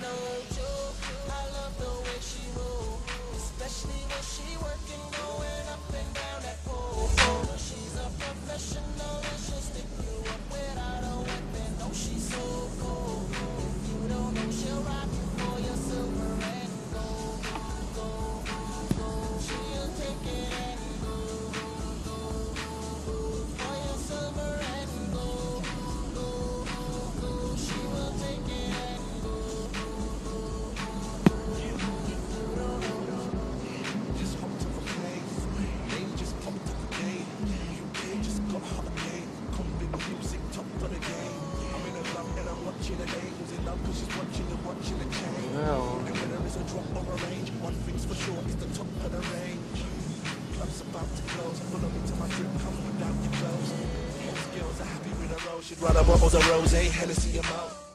girl watching. In love cause she's watching and watching the change. And whether it's a drop or a range, one thing's for sure, it's the top of the range. Club's about to close. Follow me to my drip, come without your clothes. Most girls are happy with a rose. She'd rather bottles of rose, Hennessy, and out.